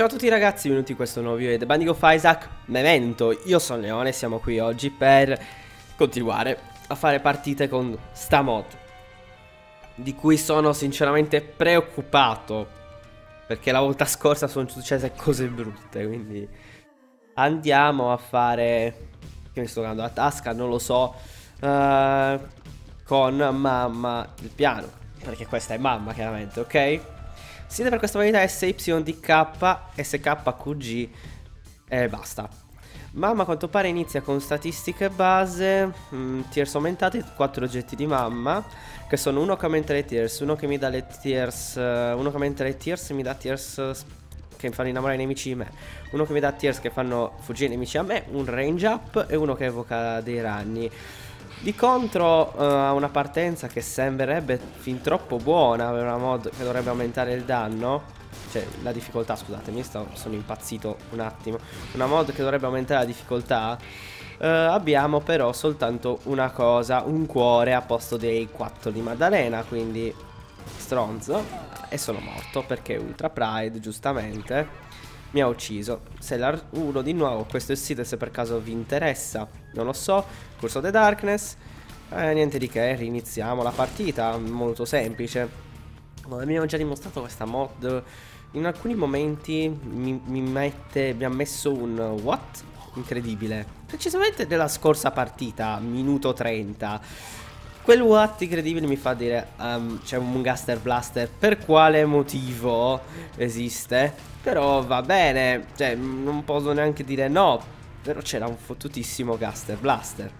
Ciao a tutti ragazzi, benvenuti in questo nuovo video di The Binding of Isaac Memento, io sono Leone siamo qui oggi per continuare a fare partite con sta mod Di cui sono sinceramente preoccupato Perché la volta scorsa sono successe cose brutte, quindi Andiamo a fare... Che mi sto dando la tasca, non lo so uh, Con mamma il piano Perché questa è mamma chiaramente, ok? Siete per questa varietà SYDK, SKQG e basta. Mamma a quanto pare inizia con statistiche base, mh, mm, tiers aumentati, 4 oggetti di mamma, che sono uno che aumenta le tiers, uno che mi dà le tiers, uh, uno che aumenta le tiers e mi dà tiers che fanno innamorare i nemici di me, uno che mi dà tiers che fanno fuggire i nemici a me, un range up e uno che evoca dei ragni. Di contro uh, ha una partenza che sembrerebbe fin troppo buona per una mod che dovrebbe aumentare il danno. Cioè la difficoltà scusatemi sto, sono impazzito un attimo. Una mod che dovrebbe aumentare la difficoltà uh, Abbiamo però soltanto una cosa Un cuore a posto dei 4 di Maddalena Quindi stronzo. E sono morto perché Ultra Pride giustamente mi ha ucciso. Se l'R1 di nuovo, questo è il sito se per caso vi interessa, non lo so. Curse of the Darkness. Eh, niente di che, riniziamo la partita, molto semplice. Abbiamo già dimostrato questa mod. In alcuni momenti mi, mi, mette, mi ha messo un what? Incredibile. Precisamente nella scorsa partita, minuto 30. Quel what incredibile mi fa dire um, c'è un Gaster Blaster. Per quale motivo esiste? Però va bene, cioè non posso neanche dire no. Però c'era un fottutissimo Gaster Blaster.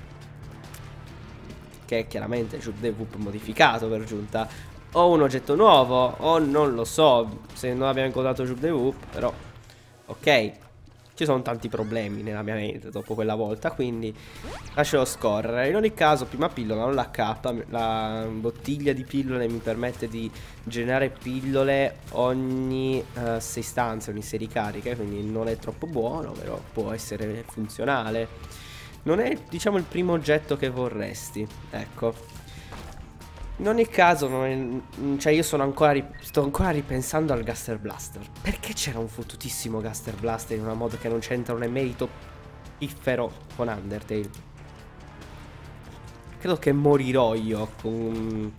Che è chiaramente Jub the modificato per giunta. O un oggetto nuovo, o non lo so se non abbiamo incontrato Jub the Whoop, però... Ok, ci sono tanti problemi nella mia mente dopo quella volta, quindi lascerò scorrere. In ogni caso, prima pillola, non la K, la bottiglia di pillole mi permette di generare pillole ogni uh, 6 stanze, ogni 6 ricariche, quindi non è troppo buono, però può essere funzionale. Non è, diciamo, il primo oggetto che vorresti, ecco. In ogni caso, è, cioè io ancora sto ancora ripensando al Gaster Blaster. Perché c'era un fottutissimo Gaster Blaster in una mod che non c'entra un emerito piffero con Undertale? Credo che morirò io con,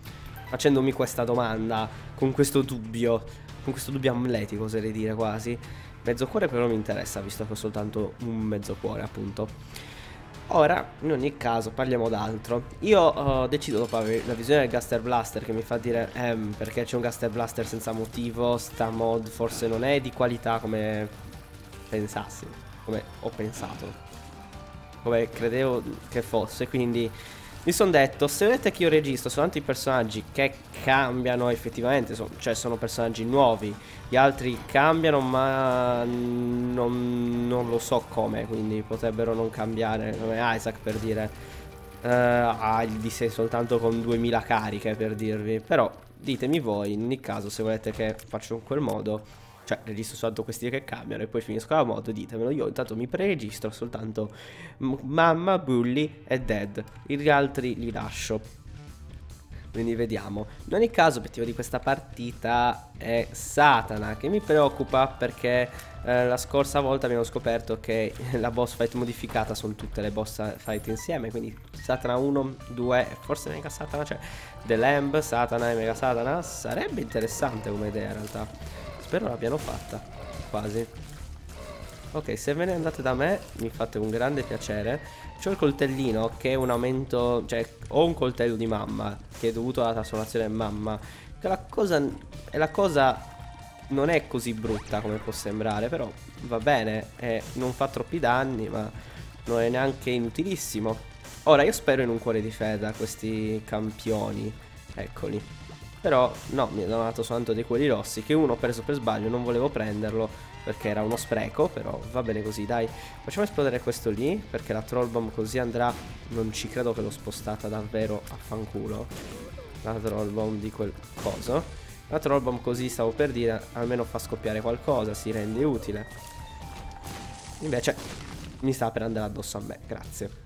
facendomi questa domanda, con questo dubbio, con questo dubbio amletico oserei dire quasi. Mezzo cuore però mi interessa, visto che ho soltanto un mezzo cuore appunto. Ora, in ogni caso, parliamo d'altro. Io ho deciso dopo la visione del Gaster Blaster che mi fa dire ehm, perché c'è un Gaster Blaster senza motivo, sta mod forse non è di qualità come pensassi, come ho pensato, come credevo che fosse, quindi mi sono detto, se vedete che io registro soltanto i personaggi che cambiano effettivamente, so, cioè sono personaggi nuovi, gli altri cambiano ma non, non lo so come, quindi potrebbero non cambiare, come Isaac per dire, uh, ha il D6 soltanto con 2000 cariche per dirvi, però ditemi voi in ogni caso se volete che faccio in quel modo cioè registro soltanto questi che cambiano e poi finisco la mod, ditemelo. Io intanto mi preregistro soltanto Mamma, Bully e Dead. Gli altri li lascio. Quindi vediamo. In ogni caso, l'obiettivo di questa partita è Satana, che mi preoccupa perché eh, la scorsa volta abbiamo scoperto che la boss fight modificata sono tutte le boss fight insieme. Quindi Satana 1, 2, forse Mega Satana, cioè The Lamb, Satana e Mega Satana. Sarebbe interessante come idea in realtà. Spero l'abbiano fatta. Quasi. Ok, se ve ne andate da me mi fate un grande piacere. C'ho il coltellino che è un aumento... Cioè, ho un coltello di mamma che è dovuto alla trasformazione mamma. Che la cosa... È la cosa... Non è così brutta come può sembrare, però va bene. E non fa troppi danni, ma non è neanche inutilissimo. Ora, io spero in un cuore di feda questi campioni. Eccoli. Però no, mi ha donato soltanto dei cuori rossi che uno ho preso per sbaglio, non volevo prenderlo perché era uno spreco, però va bene così, dai. Facciamo esplodere questo lì, perché la troll bomb così andrà, non ci credo che l'ho spostata davvero a fanculo. La troll bomb di quel coso. La troll bomb così stavo per dire, almeno fa scoppiare qualcosa, si rende utile. Invece mi sta per andare addosso a me, grazie.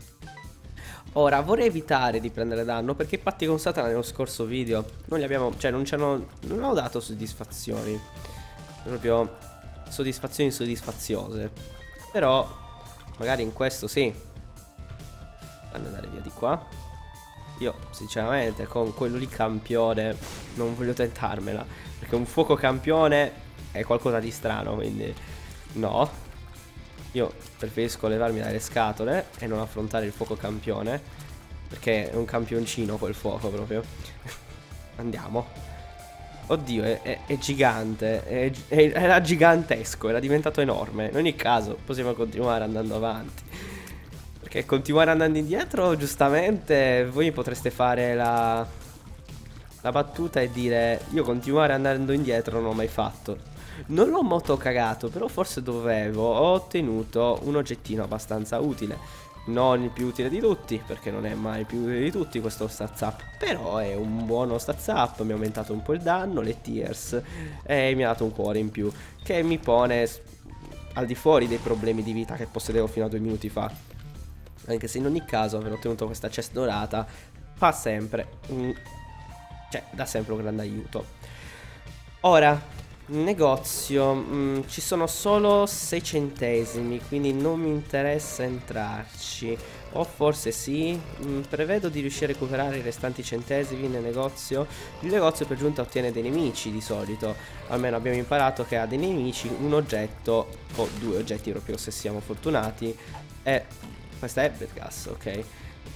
Ora vorrei evitare di prendere danno perché i patti con Satana nello scorso video non li abbiamo, cioè non ci hanno, non hanno dato soddisfazioni. Proprio soddisfazioni insoddisfaziose. Però, magari in questo sì. Fanno andare via di qua. Io, sinceramente, con quello lì campione non voglio tentarmela. Perché un fuoco campione è qualcosa di strano, quindi no. Io preferisco levarmi dalle scatole e non affrontare il fuoco campione. Perché è un campioncino quel fuoco proprio. Andiamo. Oddio, è, è, è gigante. È, era gigantesco, era diventato enorme. In ogni caso, possiamo continuare andando avanti. Perché continuare andando indietro, giustamente, voi potreste fare la, la battuta e dire io continuare andando indietro non l'ho mai fatto. Non l'ho molto cagato, però forse dovevo. Ho ottenuto un oggettino abbastanza utile non il più utile di tutti, perché non è mai il più utile di tutti questo stats up, però è un buono stats up, mi ha aumentato un po' il danno, le tears e mi ha dato un cuore in più, che mi pone al di fuori dei problemi di vita che possedevo fino a due minuti fa. Anche se in ogni caso aver ottenuto questa chest dorata fa sempre un... cioè dà sempre un grande aiuto. Ora, Negozio, mm, ci sono solo 6 centesimi, quindi non mi interessa entrarci. O forse sì, mm, prevedo di riuscire a recuperare i restanti centesimi nel negozio. Il negozio per giunta ottiene dei nemici di solito, almeno abbiamo imparato che ha dei nemici, un oggetto, o due oggetti proprio se siamo fortunati, e questa è Bedgas, ok?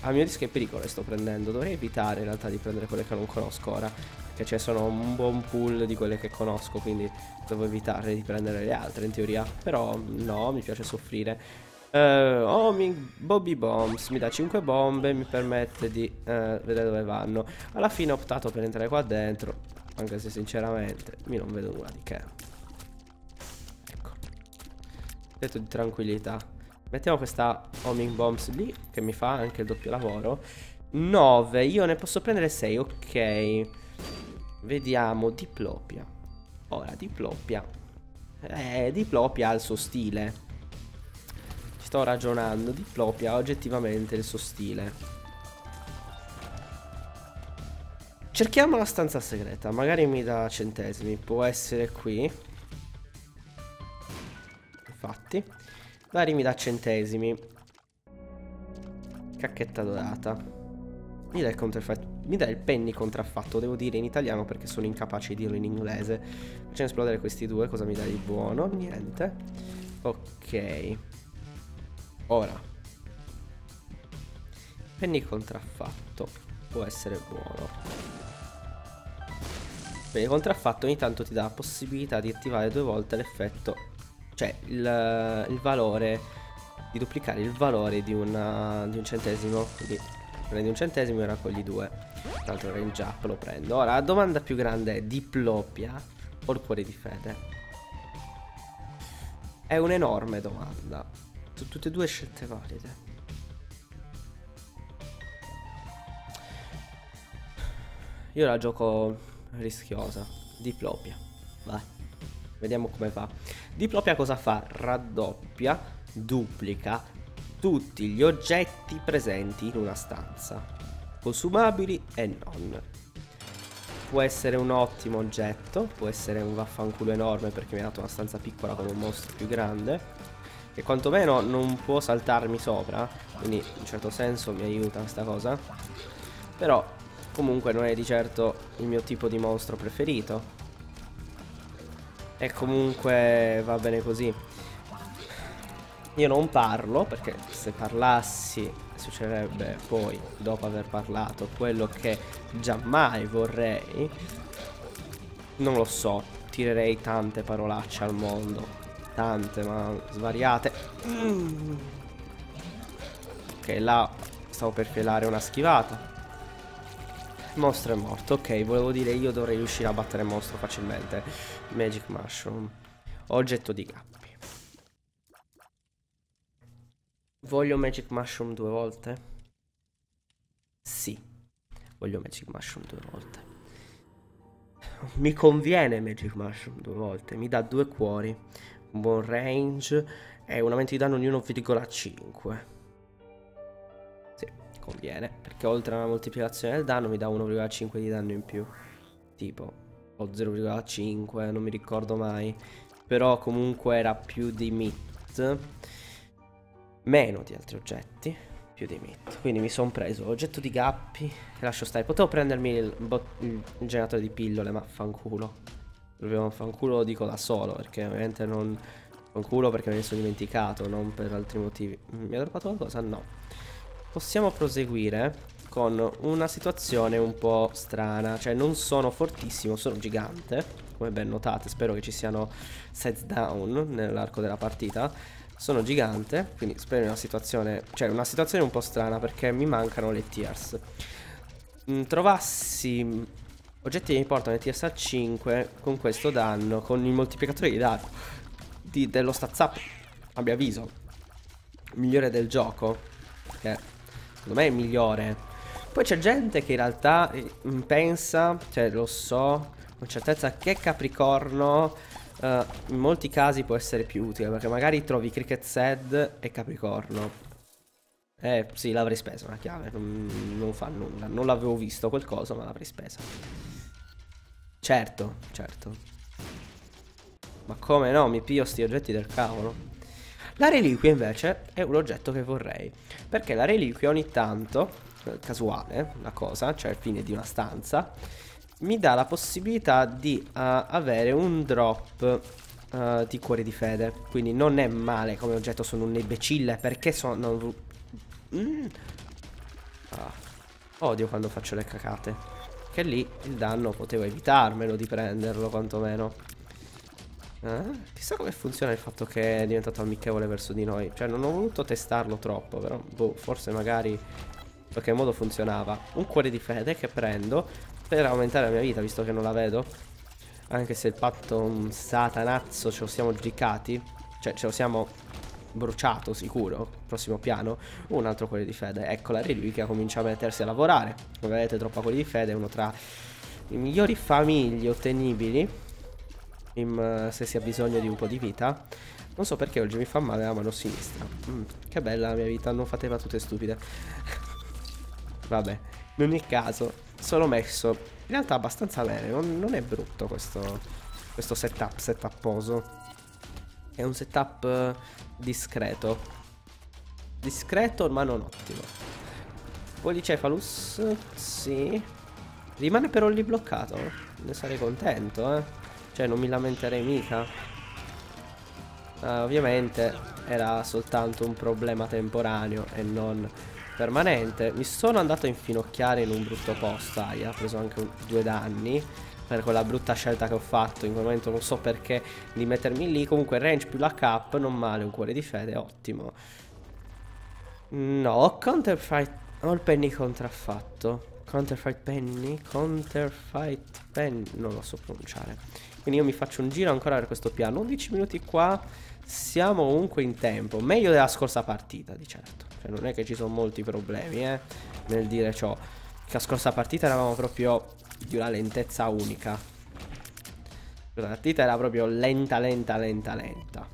A mio rischio e pericolo le sto prendendo, dovrei evitare in realtà di prendere quelle che non conosco ora che ci sono un buon pool di quelle che conosco, quindi devo evitare di prendere le altre in teoria. Però no, mi piace soffrire. Uh, oh, Bobby Bombs mi dà 5 bombe, mi permette di uh, vedere dove vanno. Alla fine ho optato per entrare qua dentro, anche se sinceramente mi non vedo nulla di che. Ecco. Detto di tranquillità. Mettiamo questa homing bombs lì, che mi fa anche il doppio lavoro. 9, io ne posso prendere 6, ok. Vediamo Diplopia. Ora, Diplopia. Eh, Diplopia ha il suo stile. Ci sto ragionando. Diplopia ha oggettivamente il suo stile. Cerchiamo la stanza segreta. Magari mi dà centesimi. Può essere qui. Infatti. Magari mi dà centesimi. Cacchetta dorata. Mi dà il contraffatto. Mi dà il penny contraffatto, devo dire in italiano perché sono incapace di dirlo in inglese. Facciamo esplodere questi due, cosa mi dà di buono? Niente. Ok. Ora. Penny contraffatto. Può essere buono. Penny contraffatto ogni tanto ti dà la possibilità di attivare due volte l'effetto. Cioè il, il valore. Di duplicare il valore di, una, di un centesimo. Quindi Prendi un centesimo e raccogli due. Tra l'altro range up lo prendo. Ora, la domanda più grande è diplopia o il cuore di fede? È un'enorme domanda. Su tutte e due scelte valide. Io la gioco rischiosa. Diplopia. Vai. Vediamo come va. Diplopia cosa fa? Raddoppia, duplica, tutti gli oggetti presenti in una stanza, consumabili e non. Può essere un ottimo oggetto, può essere un vaffanculo enorme perché mi ha dato una stanza piccola con un mostro più grande, che quantomeno non può saltarmi sopra, quindi in un certo senso mi aiuta questa cosa. Però comunque non è di certo il mio tipo di mostro preferito. E comunque va bene così. Io non parlo perché se parlassi succederebbe poi, dopo aver parlato, quello che giammai vorrei. Non lo so, tirerei tante parolacce al mondo. Tante, ma svariate. Ok, là stavo per filare una schivata. Mostro è morto. Ok, volevo dire io dovrei riuscire a battere mostro facilmente. Magic Mushroom. Oggetto di gap. Voglio Magic Mushroom due volte? Sì, voglio Magic Mushroom due volte. Mi conviene Magic Mushroom due volte, mi dà due cuori, un buon range e un aumento di danno di 1,5. Sì, conviene, perché oltre alla moltiplicazione del danno mi dà 1,5 di danno in più. Tipo, o 0,5, non mi ricordo mai. Però comunque era più di Meat. Meno di altri oggetti. Più di Meat. Quindi mi sono preso oggetto di Gappi. Lascio stare. Potevo prendermi il, il, il generatore di pillole, ma fanculo. Proprio fanculo lo dico da solo, perché ovviamente non... Fanculo perché me ne sono dimenticato, non per altri motivi. Mi ha droppato qualcosa? No. Possiamo proseguire con una situazione un po' strana. Cioè non sono fortissimo, sono gigante. Come ben notate, spero che ci siano sets down nell'arco della partita. Sono gigante, quindi spero in una situazione... Cioè una situazione un po' strana perché mi mancano le tiers. Mm, trovassi oggetti che mi portano le tiers a 5 con questo danno, con il moltiplicatore di danno di, dello stats up, abbia avviso, migliore del gioco. Che secondo me è migliore poi c'è gente che in realtà eh, pensa, cioè lo so con certezza che Capricorno uh, in molti casi può essere più utile perché magari trovi Cricket Sad e Capricorno. Eh sì, l'avrei spesa una chiave, non, non fa nulla, non l'avevo visto qualcosa ma l'avrei spesa. Certo, certo. Ma come no, mi pio sti oggetti del cavolo. La reliquia invece è un oggetto che vorrei Perché la reliquia ogni tanto casuale la cosa, cioè il fine di una stanza, mi dà la possibilità di uh, avere un drop uh, di cuore di fede. Quindi non è male come oggetto, sono un imbecille perché sono... Mm. Ah. Odio quando faccio le cacate. Che lì il danno potevo evitarmelo di prenderlo quantomeno. Eh? Chissà come funziona il fatto che è diventato amichevole verso di noi. Cioè non ho voluto testarlo troppo, però boh, forse magari in che modo funzionava. Un cuore di fede che prendo per aumentare la mia vita, visto che non la vedo. Anche se il patto satanazzo ce lo siamo giudicati. Cioè, ce lo siamo bruciato sicuro. Prossimo piano. Un altro cuore di fede. Ecco la reliquia comincia a mettersi a lavorare. Come vedete, troppa cuore di fede è uno tra i migliori famiglie ottenibili. In, se si ha bisogno di un po' di vita. Non so perché oggi mi fa male la mano sinistra. Mm, che bella la mia vita, non fate battute stupide. Vabbè, in ogni caso, sono messo in realtà abbastanza bene. Non, non è brutto questo, questo setup, setupposo. È un setup eh, discreto. Discreto, ma non ottimo. Policephalus, sì. Rimane però lì bloccato. Ne sarei contento, eh. Cioè, non mi lamenterei mica. Uh, ovviamente era soltanto un problema temporaneo e non permanente. Mi sono andato a infinocchiare in un brutto posto. Aia, ho preso anche un, due danni. Per quella brutta scelta che ho fatto. In quel momento non so perché di mettermi lì. Comunque range più la cap, non male. Un cuore di fede, ottimo. No, counterfight. Ho il penny contraffatto. Counterfight penny? Counterfight penny. Non lo so pronunciare. Quindi io mi faccio un giro ancora per questo piano. 11 minuti qua. Siamo comunque in tempo. Meglio della scorsa partita, di certo. Cioè non è che ci sono molti problemi eh, nel dire ciò. La scorsa partita eravamo proprio di una lentezza unica. La partita era proprio lenta, lenta, lenta, lenta.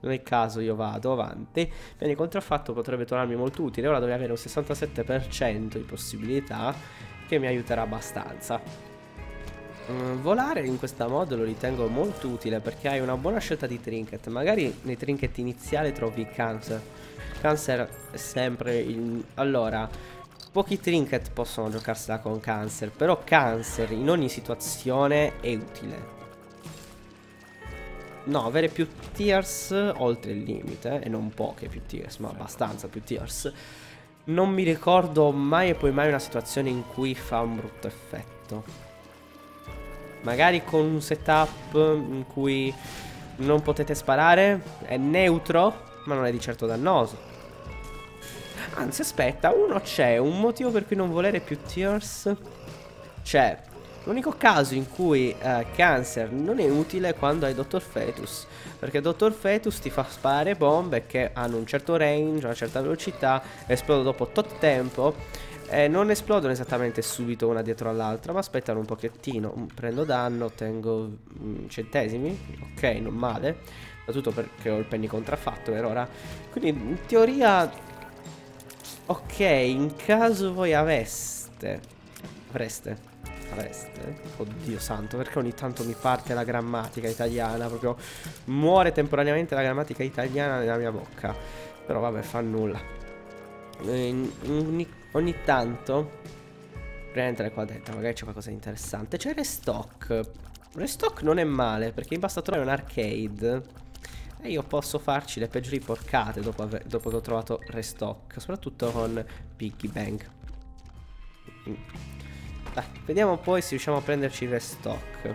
Nel caso io vado avanti. Bene, contraffatto potrebbe tornarmi molto utile. Ora dovrei avere un 67% di possibilità che mi aiuterà abbastanza. Mm, volare in questa mod lo ritengo molto utile perché hai una buona scelta di trinket. Magari nei trinket iniziali trovi cancer Cancer è sempre il... Allora, pochi trinket possono giocarsela con Cancer, però Cancer in ogni situazione è utile. No, avere più tears oltre il limite, e non poche più tears, ma abbastanza più tears. Non mi ricordo mai e poi mai una situazione in cui fa un brutto effetto. Magari con un setup in cui non potete sparare, è neutro, ma non è di certo dannoso. Anzi, aspetta, uno c'è, un motivo per cui non volere più Tears c'è. L'unico caso in cui uh, Cancer non è utile è quando hai Dottor Fetus. Perché Dottor Fetus ti fa sparare bombe che hanno un certo range, una certa velocità, esplodono dopo tot tempo. E non esplodono esattamente subito una dietro all'altra, ma aspettano un pochettino. Mm, prendo danno, ottengo mm, centesimi. Ok, non male. Soprattutto perché ho il penny contraffatto per ora. Quindi in teoria Ok, in caso voi aveste... Avreste... fareste? Oddio santo, perché ogni tanto mi parte la grammatica italiana, proprio muore temporaneamente la grammatica italiana nella mia bocca. Però vabbè, fa nulla. Eh, ogni, ogni tanto, prima qua dentro, magari c'è qualcosa di interessante. C'è Restock. Restock non è male, perché mi basta trovare un arcade. E io posso farci le peggiori porcate dopo, dopo che ho trovato Restock, soprattutto con Piggy Bank. Dai, vediamo poi se riusciamo a prenderci il restock. Ho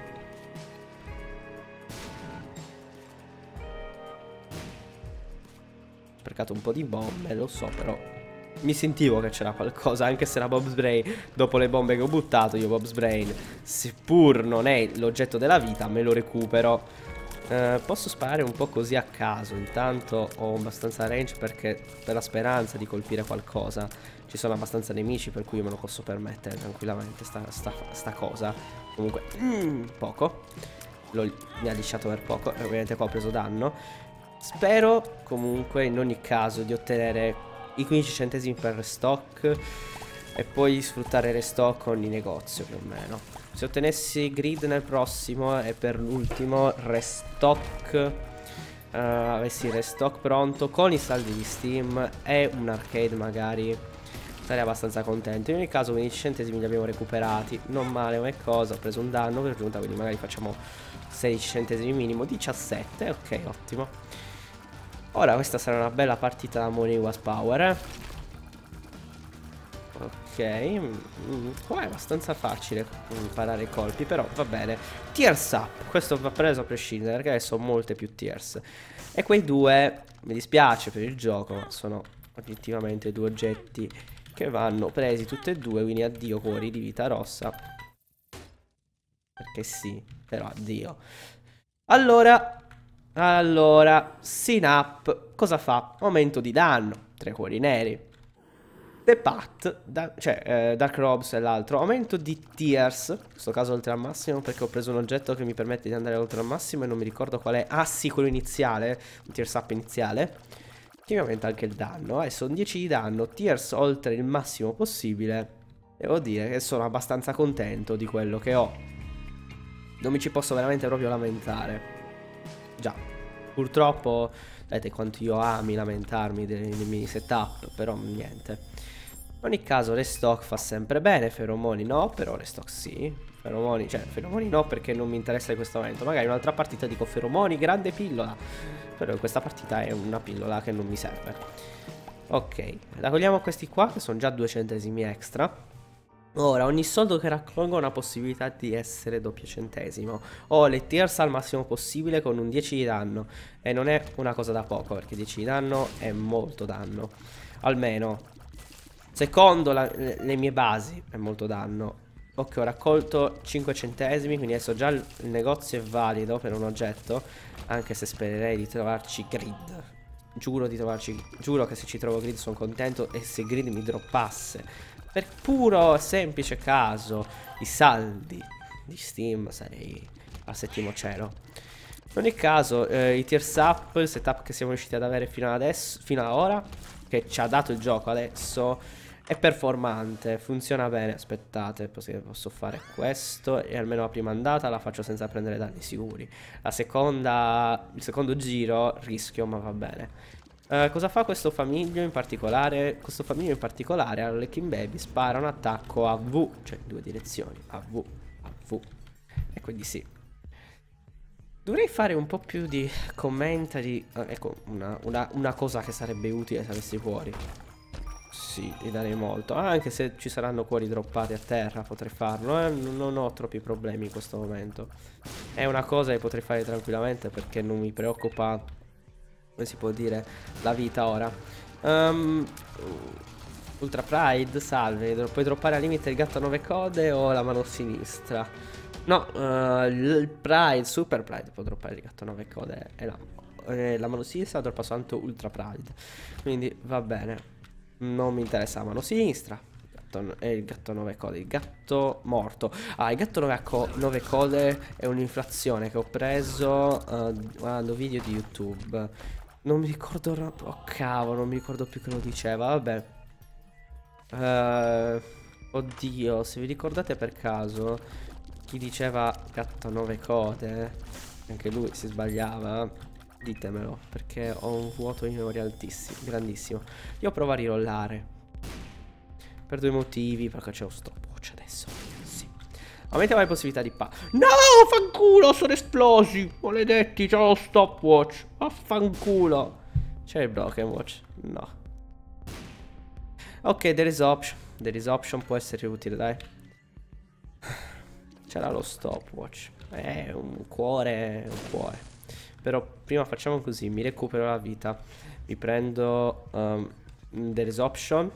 sprecato un po' di bombe, lo so, però mi sentivo che c'era qualcosa, anche se la Bob's Brain, dopo le bombe che ho buttato, io Bob's Brain, seppur non è l'oggetto della vita, me lo recupero. Uh, posso sparare un po' così a caso, intanto ho abbastanza range perché per la speranza di colpire qualcosa ci sono abbastanza nemici per cui me lo posso permettere tranquillamente sta, sta, sta cosa. Comunque, mm, poco. Lo, mi ha lisciato per poco e ovviamente qua ho preso danno. Spero comunque in ogni caso di ottenere i 15 centesimi per restock e poi sfruttare restock ogni negozio più o meno. Se ottenessi grid nel prossimo e per l'ultimo restock uh, avessi restock pronto con i saldi di Steam e un arcade magari sarei abbastanza contento. In ogni caso 15 centesimi li abbiamo recuperati, non male come cosa, ho preso un danno per giunta, quindi magari facciamo 16 centesimi minimo, 17, ok, ottimo. Ora questa sarà una bella partita da Money Was Power, eh. Ok, mm, qua è abbastanza facile imparare i colpi, però va bene. Tears up, questo va preso a prescindere perché adesso ho molte più tears. E quei due, mi dispiace per il gioco, ma sono oggettivamente due oggetti che vanno presi tutti e due, quindi addio cuori di vita rossa. Perché sì, però addio. Allora, allora, Synap cosa fa? Aumento di danno, tre cuori neri. The Path, da, cioè eh, Dark Robes e l'altro, aumento di Tears, in questo caso oltre al massimo perché ho preso un oggetto che mi permette di andare oltre al massimo e non mi ricordo qual è. Ah sì, quello iniziale, un Tears Up iniziale. Che mi aumenta anche il danno. Eh, sono 10 di danno, tiers oltre il massimo possibile. Devo dire che sono abbastanza contento di quello che ho. Non mi ci posso veramente proprio lamentare. Già, purtroppo, vedete quanto io ami lamentarmi dei, dei miei setup, però niente. In ogni caso restock fa sempre bene, feromoni no, però restock sì. Feromoni, cioè feromoni no perché non mi interessa in questo momento. Magari un'altra partita dico feromoni, grande pillola. Però questa partita è una pillola che non mi serve. Ok, raccogliamo questi qua che sono già due centesimi extra. Ora, ogni soldo che raccolgo ha una possibilità di essere doppio centesimo. Ho le tears al massimo possibile con un 10 di danno. E non è una cosa da poco, perché 10 di danno è molto danno. Almeno. Secondo la, le, le mie basi è molto danno. Ok, ho raccolto 5 centesimi, quindi adesso già il negozio è valido per un oggetto, anche se spererei di trovarci grid. Giuro di trovarci, giuro che se ci trovo grid sono contento e se grid mi droppasse. Per puro semplice caso, i saldi di Steam sarei al settimo cielo. In ogni caso, eh, i tiers up, il setup che siamo riusciti ad avere fino ad adesso, fino ad ora, che ci ha dato il gioco adesso è performante, funziona bene. Aspettate, posso fare questo e almeno la prima andata la faccio senza prendere danni sicuri. La seconda, il secondo giro rischio, ma va bene. Uh, cosa fa questo famiglio in particolare? Questo famiglio in particolare alla King Baby spara un attacco a V, cioè in due direzioni, a V, a V. E quindi sì. Dovrei fare un po' più di commentari. Uh, ecco, una, una, una cosa che sarebbe utile se avessi fuori. Sì, gli darei molto. Anche se ci saranno cuori droppati a terra potrei farlo. Eh? Non ho troppi problemi in questo momento. È una cosa che potrei fare tranquillamente perché non mi preoccupa, come si può dire, la vita ora. Um, Ultra Pride, salve. Puoi droppare al limite il gatto a 9 code o la mano sinistra? No, uh, il Pride, Super Pride può droppare il gatto a 9 code e la, eh, la mano sinistra droppa soltanto Ultra Pride. Quindi va bene. Non mi interessa la mano sinistra. È il gatto 9 code. Il gatto morto. Ah, il gatto 9, 9 code è un'inflazione che ho preso uh, guardando video di YouTube. Non mi ricordo. Oh cavolo, non mi ricordo più che lo diceva. Vabbè. Uh, Oddio, se vi ricordate per caso chi diceva gatto a nove code, anche lui si sbagliava, ditemelo, perché ho un vuoto di memoria altissimo, grandissimo. Io provo a rirollare. Per due motivi, perché c'è un stopwatch adesso. Sì. Aumentiamo le possibilità di pa... No, fanculo, sono esplosi! Maledetti, c'è lo stopwatch. Affanculo. C'è il broken watch? No. Ok, there is option. There is option può essere utile, dai. C'era lo stopwatch. Eh, un cuore, un cuore. Però prima facciamo così, mi recupero la vita. Mi prendo um, there is option.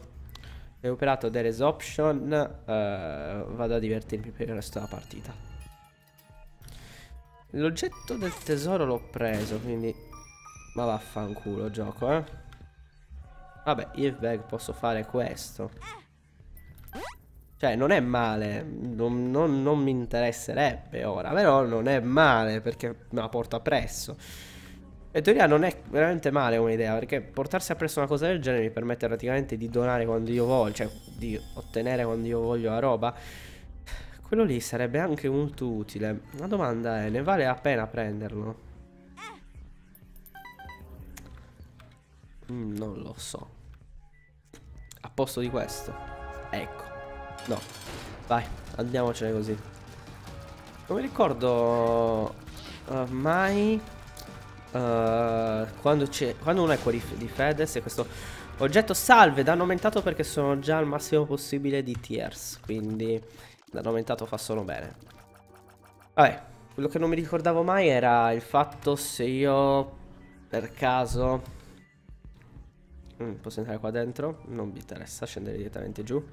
Recuperato there is option. Uh, vado a divertirmi per il resto della partita. L'oggetto del tesoro l'ho preso, quindi... Ma vaffanculo gioco, eh. Vabbè, if bag posso fare questo. Cioè, non è male, non, non, non, mi interesserebbe ora, però non è male perché me la porto appresso. In teoria non è veramente male come idea, perché portarsi appresso una cosa del genere mi permette praticamente di donare quando io voglio, cioè di ottenere quando io voglio la roba. Quello lì sarebbe anche molto utile. La domanda è, ne vale la pena prenderlo? Mm, non lo so. A posto di questo. Ecco. No. Vai, andiamocene così. Non mi ricordo uh, mai uh, quando, quando uno è qua di, di Fedez e questo oggetto salve danno aumentato perché sono già al massimo possibile di tiers. Quindi danno aumentato fa solo bene. Vabbè, quello che non mi ricordavo mai era il fatto se io per caso... Mm, posso entrare qua dentro? Non mi interessa, scendere direttamente giù.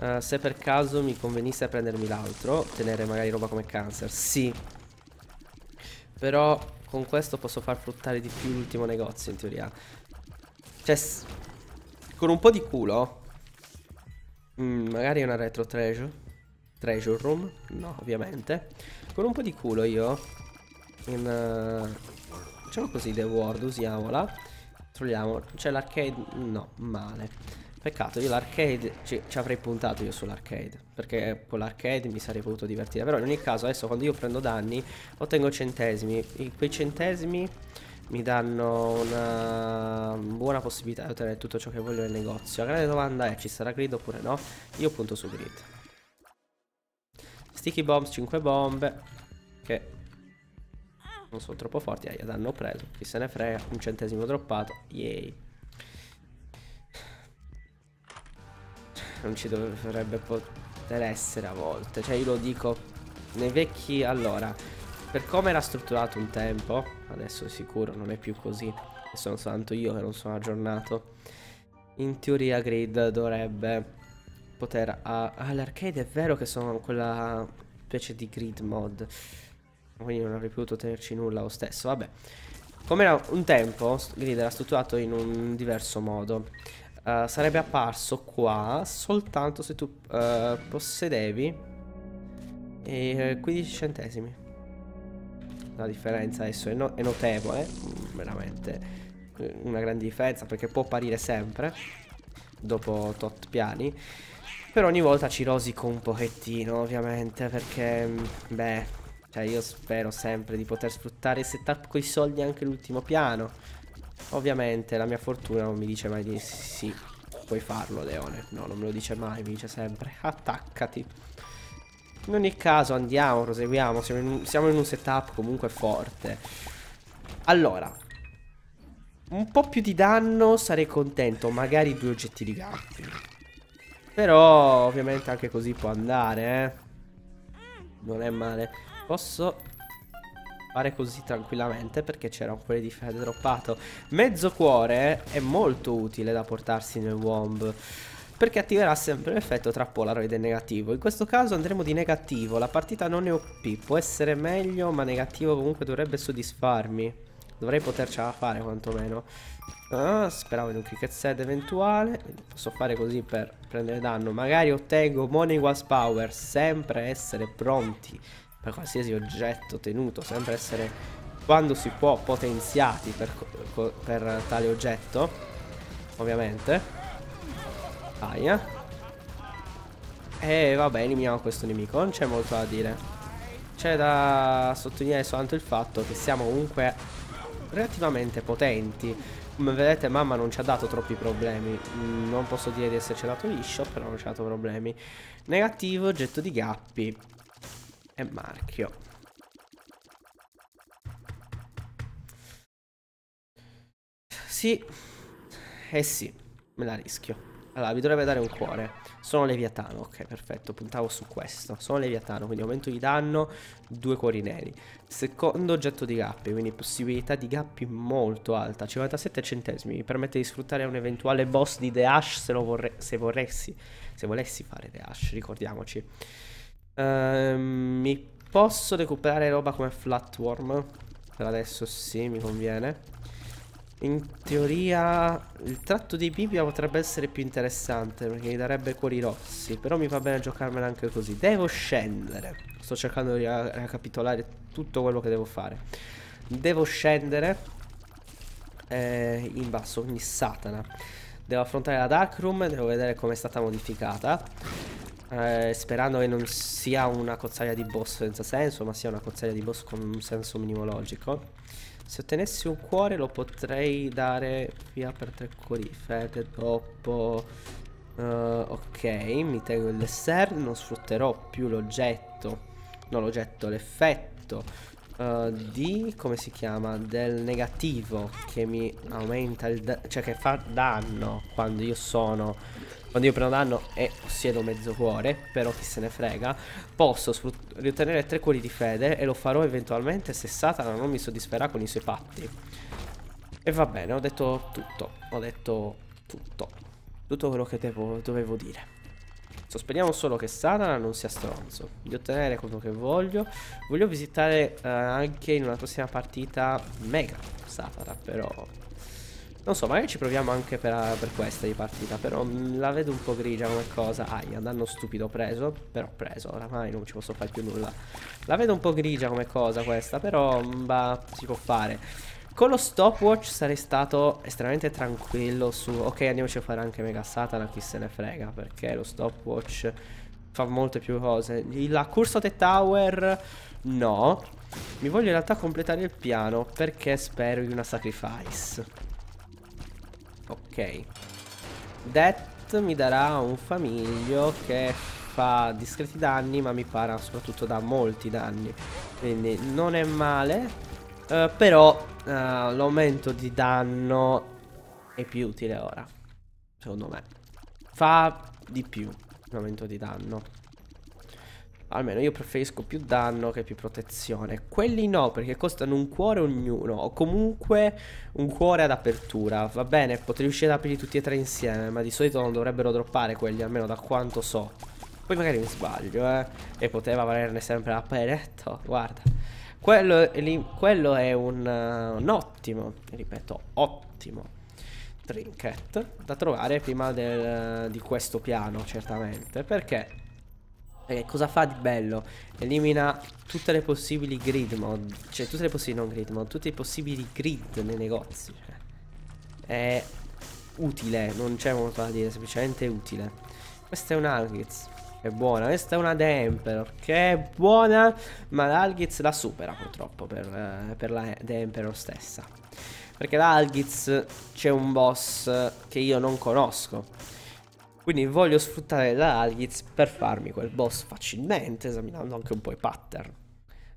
Uh, se per caso mi convenisse prendermi l'altro, tenere magari roba come cancer, sì. Però con questo posso far fruttare di più l'ultimo negozio in teoria. Cioè, con un po' di culo, mm, magari una retro treasure, treasure room, no ovviamente. Con un po' di culo io, in, uh, facciamo così The World, usiamola. Troviamo, c'è l'arcade, no, male. Peccato, io l'arcade ci, ci, avrei puntato io sull'arcade Perché con l'arcade mi sarei potuto divertire. Però in ogni caso adesso quando io prendo danni Ottengo centesimi. E Quei centesimi mi danno una buona possibilità di ottenere tutto ciò che voglio nel negozio. La grande domanda è ci sarà grid oppure no? Io punto su grid. Sticky bombs, 5 bombe Che non sono troppo forti Eh, danno preso, chi se ne frega Un centesimo droppato, yay non ci dovrebbe poter essere a volte. Cioè io lo dico nei vecchi... Allora, per come era strutturato un tempo, adesso sicuro non è più così, sono soltanto io che non sono aggiornato, in teoria Grid dovrebbe poter... Ah, l'arcade è vero che sono quella specie di grid mod, quindi non avrei potuto tenerci nulla lo stesso, vabbè. Come era un tempo, Grid era strutturato in un diverso modo. Uh, sarebbe apparso qua soltanto se tu uh, possedevi eh, 15 centesimi. La differenza adesso è, no è notevole, mm, veramente eh, una grande differenza perché può apparire sempre dopo tot piani. Però ogni volta ci rosico un pochettino ovviamente perché, mm, beh, cioè io spero sempre di poter sfruttare il setup con i soldi anche l'ultimo piano. Ovviamente la mia fortuna non mi dice mai di sì, puoi farlo Leone. No, non me lo dice mai, mi dice sempre attaccati. In ogni caso andiamo, proseguiamo, siamo in siamo in un setup comunque forte. Allora, un po' più di danno sarei contento, magari due oggetti di gatti. Però ovviamente anche così può andare, eh. Non è male. Posso fare così tranquillamente perché c'era un cuore di fede droppato. Mezzo cuore è molto utile da portarsi nel womb perché attiverà sempre l'effetto tra Polaroid e negativo. In questo caso andremo di negativo, la partita non è OP, può essere meglio ma negativo comunque dovrebbe soddisfarmi. Dovrei potercela fare quantomeno. Ah, speravo in un cricket set eventuale. Posso fare così per prendere danno. Magari ottengo Money Power. Sempre essere pronti per qualsiasi oggetto tenuto, sempre essere quando si può potenziati per, per tale oggetto, ovviamente. Aia. E vabbè, eliminiamo questo nemico, non c'è molto da dire. C'è da sottolineare soltanto il fatto che siamo comunque relativamente potenti. Come vedete mamma non ci ha dato troppi problemi. Mm, non posso dire di esserci dato liscio, però non ci ha dato problemi. Negativo, getto di gappi e marchio. Sì, eh sì, me la rischio. Allora, vi dovrebbe dare un cuore. Sono Leviatano, ok, perfetto, puntavo su questo. Sono Leviatano, quindi aumento di danno, due cuori neri. Secondo oggetto di gappi, quindi possibilità di gappi molto alta, 57 centesimi. Mi permette di sfruttare un eventuale boss di The Ash se, vorrei, se vorressi, se volessi fare The Ash, ricordiamoci. Uh, mi posso recuperare roba come Flatworm? Per adesso sì, mi conviene. In teoria il tratto di Bibbia potrebbe essere più interessante perché mi darebbe cuori rossi, però mi va bene giocarmela anche così. Devo scendere. Sto cercando di ricapitolare tutto quello che devo fare. Devo scendere eh, in basso, quindi Satana. Devo affrontare la Dark Room, devo vedere come è stata modificata. Eh, sperando che non sia una cozzaglia di boss senza senso, ma sia una cozzaglia di boss con un senso minimo logico. Se ottenessi un cuore lo potrei dare via per tre cuori. Fede dopo. Uh, ok, mi tengo il dessert. Non sfrutterò più l'oggetto. No, l'oggetto, l'effetto. Uh, di come si chiama del negativo che mi aumenta il cioè che fa danno quando io sono quando io prendo danno e possiedo mezzo cuore però chi se ne frega posso riottenere tre cuori di fede e lo farò eventualmente se Satana non mi soddisferà con i suoi patti. E va bene ho detto tutto ho detto tutto tutto quello che devo, dovevo dire. Sosperiamo solo che Satana non sia stronzo Di ottenere quello che voglio. Voglio visitare uh, anche in una prossima partita Mega Satana Però non so, magari ci proviamo anche per, per, questa di partita Però la vedo un po' grigia come cosa. Aia, danno stupido preso Però preso, oramai non ci posso fare più nulla. La vedo un po' grigia come cosa questa Però, bah, si può fare. Con lo stopwatch sarei stato estremamente tranquillo su Ok andiamoci a fare anche Mega Satana Chi se ne frega Perché lo stopwatch fa molte più cose. La Cursate Tower No. Mi voglio in realtà completare il piano Perché spero in una sacrifice Ok Death mi darà un famiglio Che fa discreti danni Ma mi para soprattutto da molti danni Quindi non è male Uh, però uh, l'aumento di danno è più utile ora. Secondo me. Fa di più l'aumento di danno. Almeno io preferisco più danno che più protezione. Quelli no, perché costano un cuore ognuno. O comunque un cuore ad apertura. Va bene, potrei riuscire ad aprirli tutti e tre insieme. Ma di solito non dovrebbero droppare quelli, almeno da quanto so. Poi magari mi sbaglio, eh. E poteva valerne sempre la peretto. Guarda. Quello, quello è un, uh, un, ottimo, ripeto, ottimo trinket da trovare prima del, di questo piano, certamente. Perché? Perché cosa fa di bello? Elimina tutte le possibili grid mod, cioè tutte le possibili non grid mod, tutti i possibili grid nei negozi. Cioè. È utile, non c'è molto da dire, semplicemente utile. Questo è un Algiz. È buona, questa è una The Che è buona Ma l'Algiz la supera purtroppo Per, eh, per la The stessa Perché l'Algiz c'è un boss Che io non conosco Quindi voglio sfruttare l'Algiz Per farmi quel boss facilmente Esaminando anche un po' i pattern.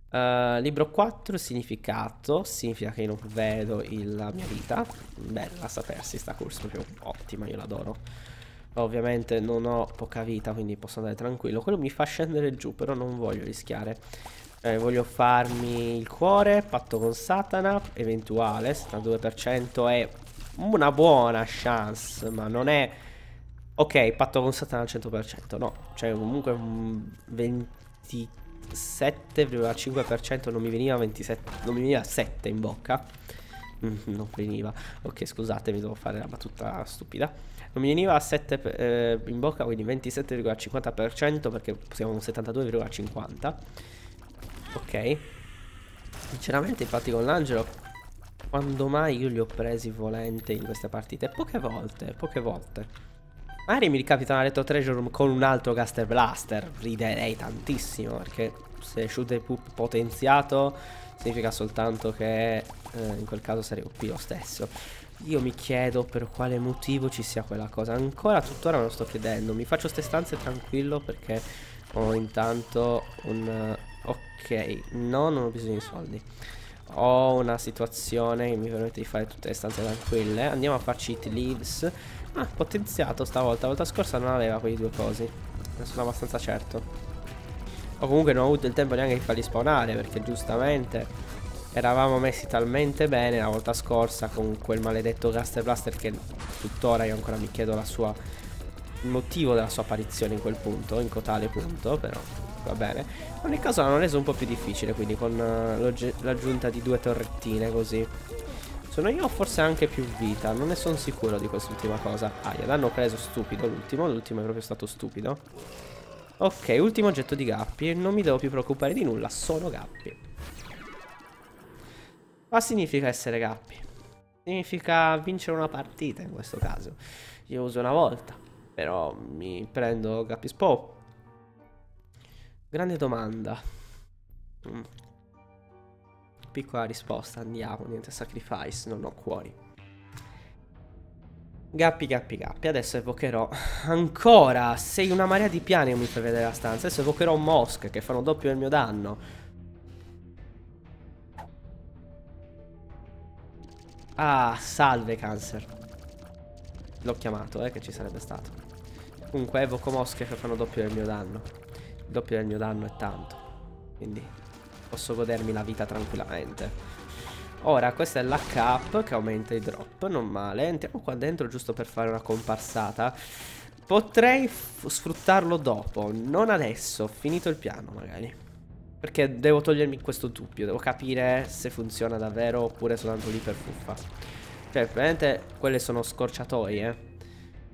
Uh, Libro 4 Significato. Significa che non vedo il, la mia vita. Bella sapersi sta corsa Proprio ottima, io l'adoro. Ovviamente non ho poca vita quindi posso andare tranquillo. Quello mi fa scendere giù però non voglio rischiare. Eh, Voglio farmi il cuore Patto con Satana Eventuale. 72% è una buona chance Ma non è Ok patto con Satana al 100% No Cioè comunque un 27,5% Non mi veniva 27 Non mi veniva 7 in bocca mm, Non veniva Ok scusatemi devo fare la battuta stupida non mi veniva a 7 eh, in bocca, quindi 27,50% perché siamo un 72,50%. Ok. Sinceramente, infatti, con l'angelo, quando mai io li ho presi volente in queste partite? Poche volte, poche volte. Magari mi ricapita una Retro Treasure con un altro Gaster Blaster. Riderei tantissimo perché se Shoot the Poop potenziato significa soltanto che eh, in quel caso sarei OP lo stesso. Io mi chiedo per quale motivo ci sia quella cosa. Ancora tuttora me lo sto chiedendo. Mi faccio ste stanze tranquillo perché ho intanto un... Ok, no, non ho bisogno di soldi. Ho una situazione che mi permette di fare tutte le stanze tranquille. Andiamo a farci hit leaves. Ah, potenziato stavolta. La volta scorsa non aveva quei due cosi. Ne sono abbastanza certo. O comunque non ho avuto il tempo neanche di farli spawnare perché giustamente eravamo messi talmente bene la volta scorsa con quel maledetto Gaster Blaster che tuttora io ancora mi chiedo la sua il motivo della sua apparizione in quel punto, in tale punto, però va bene. In ogni caso l'hanno reso un po' più difficile, quindi con uh, l'aggiunta di due torrettine così. Sono io forse anche più vita, non ne sono sicuro di quest'ultima cosa. Ah, l'hanno preso stupido l'ultimo, l'ultimo è proprio stato stupido. Ok, ultimo oggetto di Gappi, non mi devo più preoccupare di nulla, sono Gappi. Ma significa essere Gappi? Significa vincere una partita in questo caso. Io uso una volta, però mi prendo Gappi Spo. Grande domanda. Mm. Piccola risposta, andiamo, niente sacrifice, non ho cuori. Gappi, gappi, gappi. Adesso evocherò ancora. Sei una marea di piani mi fai vedere la stanza. Adesso evocherò Mosk che fanno doppio del mio danno. Ah, salve Cancer. L'ho chiamato, eh, che ci sarebbe stato. Comunque evoco mosche che fanno doppio del mio danno. Il doppio del mio danno è tanto. Quindi posso godermi la vita tranquillamente. Ora, questa è la cap che aumenta i drop, non male. Entriamo qua dentro giusto per fare una comparsata. Potrei sfruttarlo dopo, non adesso, finito il piano magari. Perché devo togliermi questo dubbio, devo capire se funziona davvero oppure soltanto lì per fuffa. Cioè, probabilmente quelle sono scorciatoie.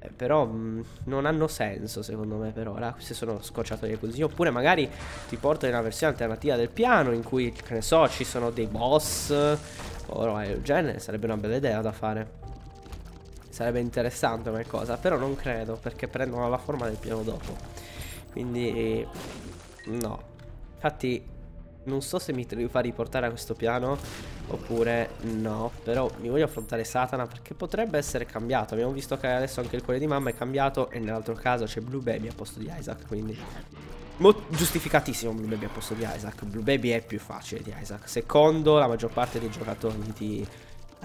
Eh, però mh, non hanno senso secondo me per ora. Queste sono scorciatoie così. Oppure magari ti porto in una versione alternativa del piano in cui, che ne so, ci sono dei boss o roba del genere. Sarebbe una bella idea da fare. Sarebbe interessante come cosa. Però non credo perché prendono la forma del piano dopo. Quindi no. Infatti non so se mi far riportare a questo piano oppure no Però mi voglio affrontare Satana perché potrebbe essere cambiato. Abbiamo visto che adesso anche il cuore di mamma è cambiato E nell'altro caso c'è Blue Baby a posto di Isaac Quindi Mo giustificatissimo Blue Baby a posto di Isaac. Blue Baby è più facile di Isaac. Secondo la maggior parte dei giocatori di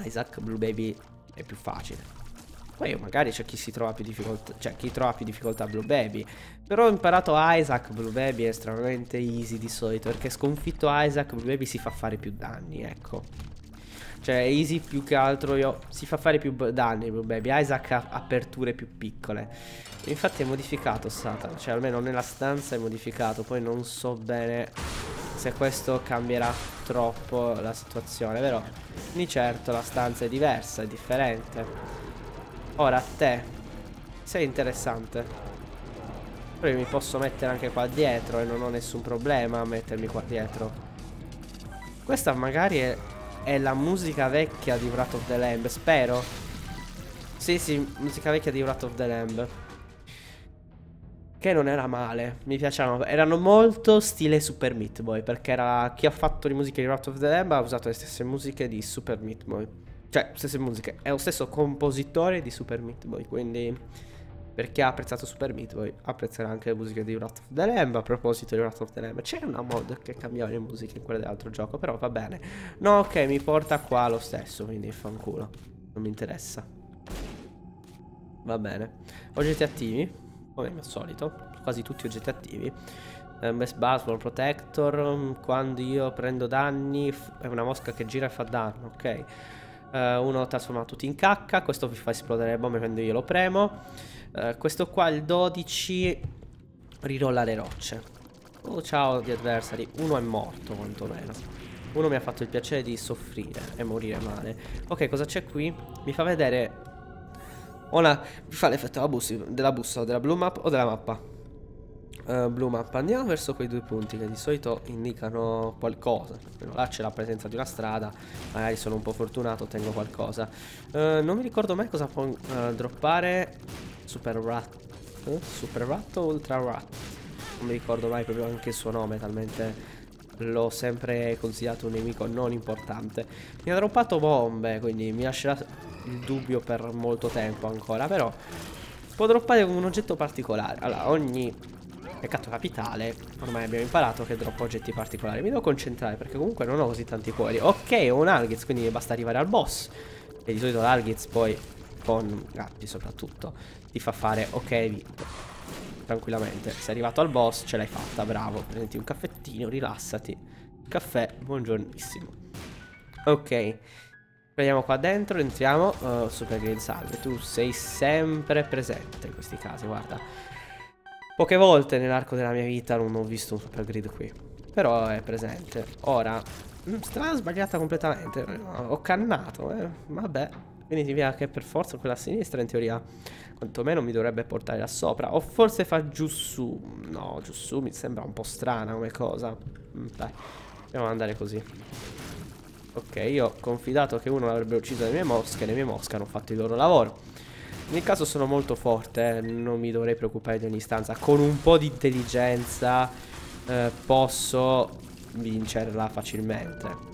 Isaac Blue Baby è più facile poi magari c'è chi si trova più difficoltà, cioè chi trova più difficoltà Blue Baby. Però ho imparato Isaac, Blue Baby è estremamente easy di solito, perché sconfitto Isaac, Blue Baby si fa fare più danni, ecco. Cioè easy più che altro io, si fa fare più danni Blue Baby, Isaac ha aperture più piccole. Infatti è modificato Satan, cioè almeno nella stanza è modificato, poi non so bene se questo cambierà troppo la situazione, però di certo la stanza è diversa, è differente. Ora te Sei interessante Però io mi posso mettere anche qua dietro E non ho nessun problema a mettermi qua dietro Questa magari è, è la musica vecchia di Wrath of the Lamb Spero Sì sì, musica vecchia di Wrath of the Lamb che non era male, mi piacevano. Erano molto stile Super Meat Boy. Perché era chi ha fatto le musiche di Wrath of the Lamb ha usato le stesse musiche di Super Meat Boy. Cioè, stesse musiche. È lo stesso compositore di Super Meat Boy. Quindi, per chi ha apprezzato Super Meat Boy, apprezzerà anche le musiche di Wrath of the Lamb. A proposito di Wrath of the Lamb, c'è una mod che cambiava le musiche in quelle dell'altro gioco. Però va bene. No, ok, mi porta qua lo stesso. Quindi fanculo. Non mi interessa. Va bene. Oggetti attivi. Come al solito. Quasi tutti oggetti attivi. Um, best Baseball Protector. Quando io prendo danni, è una mosca che gira e fa danno. Ok. Uh, uno trasforma tutti in cacca. Questo vi fa esplodere le bombe quando io lo premo. Uh, questo qua, il 12, rirolla le rocce. Oh, ciao di adversari. Uno è morto, quantomeno. Uno mi ha fatto il piacere di soffrire e morire male. Ok, cosa c'è qui? Mi fa vedere... Una... Mi fa l'effetto della, della bussola, della blue map o della mappa? Uh, blue map andiamo verso quei due punti che di solito indicano qualcosa là c'è la presenza di una strada magari sono un po' fortunato ottengo qualcosa uh, non mi ricordo mai cosa può uh, droppare Super Rat. Super Rat o Ultra Rat? Non mi ricordo mai proprio anche il suo nome, talmente l'ho sempre considerato un nemico non importante. Mi ha droppato bombe, quindi mi lascerà il dubbio per molto tempo ancora, però può droppare un oggetto particolare. Allora, ogni peccato capitale, ormai abbiamo imparato che droppa oggetti particolari. Mi devo concentrare perché comunque non ho così tanti cuori. Ok, ho un Algiz, quindi basta arrivare al boss. E di solito l'Algiz poi, con gatti soprattutto, ti fa fare ok, vinto tranquillamente. Sei arrivato al boss, ce l'hai fatta, bravo. Prendi un caffettino, rilassati. Caffè, buongiornissimo. Ok. Vediamo qua dentro, entriamo. Uh, Super Grid salve. Tu sei sempre presente in questi casi, guarda. Poche volte nell'arco della mia vita non ho visto un Super Grid qui. Però è presente. Ora, mm, strada sbagliata completamente. Ho cannato, eh. Vabbè. Quindi significa che per forza quella a sinistra in teoria quantomeno mi dovrebbe portare là sopra. O forse fa giù su. No, giù su mi sembra un po' strana come cosa. Mm, dai, ad andare così. Ok, io ho confidato che uno avrebbe ucciso le mie mosche, le mie mosche hanno fatto il loro lavoro. Nel caso sono molto forte, eh, non mi dovrei preoccupare di ogni stanza. Con un po' di intelligenza eh, posso vincerla facilmente.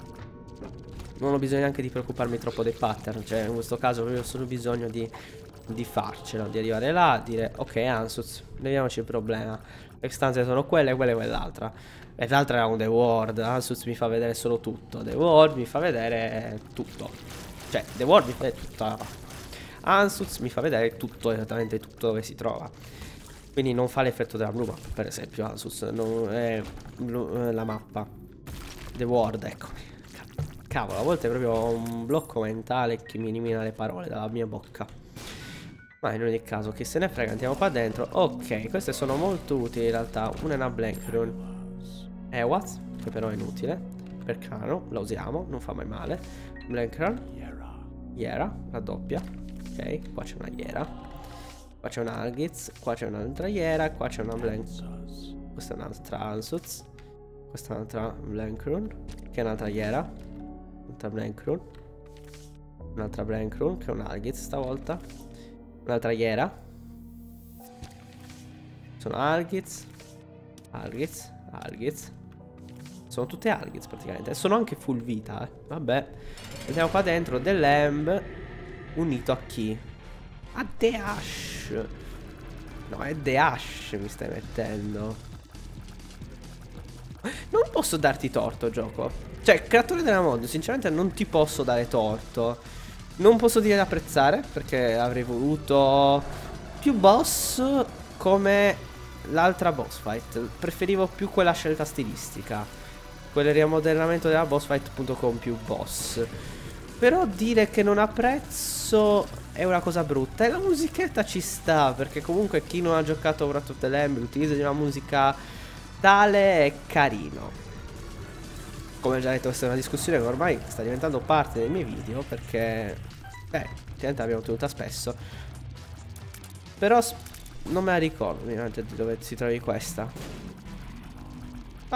Non ho bisogno neanche di preoccuparmi troppo dei pattern Cioè in questo caso ho solo bisogno di, di farcela Di arrivare là, dire ok Ansuz, leviamoci il problema. Le stanze sono quelle, quelle e quell'altra. E l'altra era un The World Ansuz mi fa vedere solo tutto. The World mi fa vedere tutto. Cioè The World mi fa vedere tutta Ansuz mi fa vedere tutto, esattamente tutto dove si trova Quindi non fa l'effetto della Blue Map Per esempio Ansuz non è la mappa The World, ecco Cavolo, a volte è proprio un blocco mentale che mi elimina le parole dalla mia bocca. Ma in ogni caso, chi se ne frega, andiamo qua dentro. Ok, queste sono molto utili in realtà. Una è una Blank Rune. Ewaz, che però è inutile. Per cano, la usiamo, non fa mai male. Blank Rune. Yera, la doppia. Ok, qua c'è una Yera. Qua c'è una Algiz. Qua c'è un'altra Yera. Qua c'è una Blank. Questa è un'altra Ansuz. Questa è un'altra Blank Rune. Che è un'altra Yera. Un'altra Blank Rune. Un'altra Blank Rune, che è un Algiz stavolta. Un'altra Iera. Sono Algiz. Algiz. Algiz. Sono tutte Algiz praticamente. Sono anche full vita, eh. Vabbè. Andiamo qua dentro. Lamb. Unito a chi? A The Ash. No, è The Ash mi stai mettendo. Non posso darti torto, gioco. Cioè, creatore della mod, sinceramente non ti posso dare torto. Non posso dire apprezzare, perché avrei voluto più boss come l'altra boss fight. Preferivo più quella scelta stilistica. Quel rimodellamento della boss fight appunto con più boss. Però dire che non apprezzo è una cosa brutta. E la musichetta ci sta, perché comunque chi non ha giocato Wrath of the Lamb, l'utilizzo di una musica tale è carino. Come già detto questa è una discussione che ormai sta diventando parte dei miei video perché eh, ovviamente l'abbiamo tenuta spesso. Però non me la ricordo ovviamente di dove si trovi questa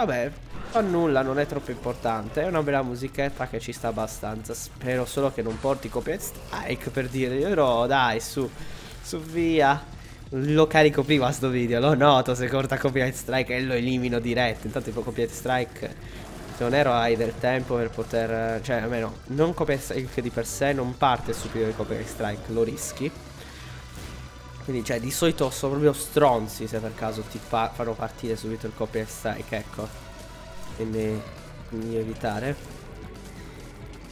vabbè fa nulla non è troppo importante. È una bella musichetta che ci sta abbastanza. Spero solo che non porti copyright strike per dire. Però dai su su via. Lo carico prima sto video, lo noto se corta copyright strike e lo elimino diretto. Intanto tipo copyright strike se non ero hai del tempo per poter Cioè almeno non copyright strike di per sé Non parte subito di copyright strike Lo rischi Quindi cioè di solito sono proprio stronzi Se per caso ti fa fanno partire subito il copyright strike Ecco Quindi Meglio evitare.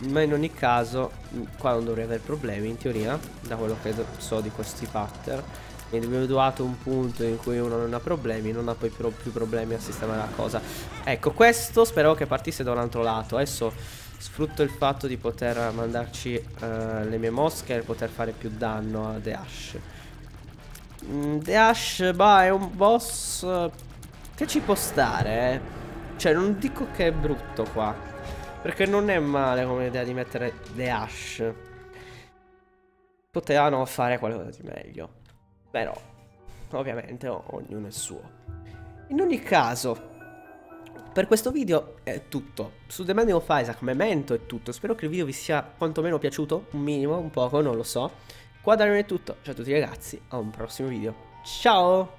Ma in ogni caso Qua non dovrei avere problemi in teoria Da quello che so di questi pattern. Individuato un punto in cui uno non ha problemi non ha poi più, più problemi a sistemare la cosa. Ecco questo spero che partisse da un altro lato. Adesso sfrutto il fatto di poter mandarci uh, le mie mosche e poter fare più danno a The Ash mm, The Ash bah è un boss che ci può stare eh. cioè non dico che è brutto qua perché non è male come idea di mettere The Ash potevano fare qualcosa di meglio però, ovviamente ognuno è suo. In ogni caso, per questo video è tutto. Su The Binding of Isaac Memento è tutto. Spero che il video vi sia quantomeno piaciuto, un minimo, un poco, non lo so. Qua da noi è tutto, ciao a tutti ragazzi, a un prossimo video, ciao!